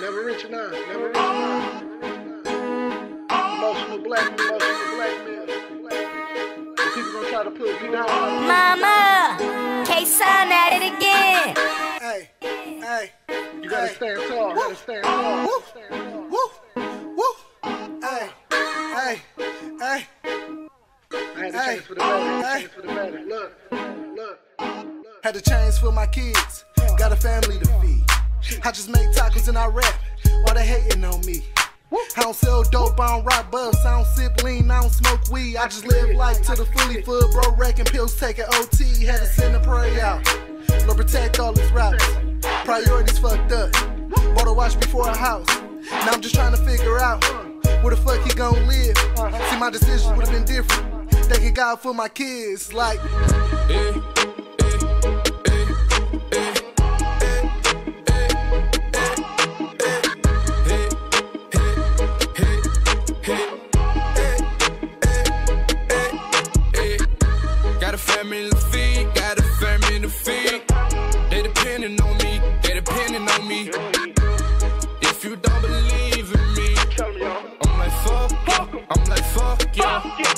Never rich enough. Never rich enough. Emotional blackmail. Emotional blackmail. The people gonna try to put me down. Mama, K-Sun at it again. Hey, hey, You gotta hey. stand tall. Gotta stand tall. Woo. Stand tall. Woo, woo. Hey, hey, hey. I had to Hey. change for the better. I had to change for the better. Look, look, look. Had to change for my kids. Got a family to feed. I just make tacos and I rap. While they hating on me. I don't sell dope, I don't rock buffs, I don't sip lean, I don't smoke weed. I just live life to the fully full, bro. Wrecking pills, taking OT. Had to send a prayer out. Lord protect all these rappers. Priorities fucked up. Bought a watch before a house. Now I'm just trying to figure out where the fuck he gon' live. See, my decisions would have been different. Thanking God for my kids, like. Got fuck, I'm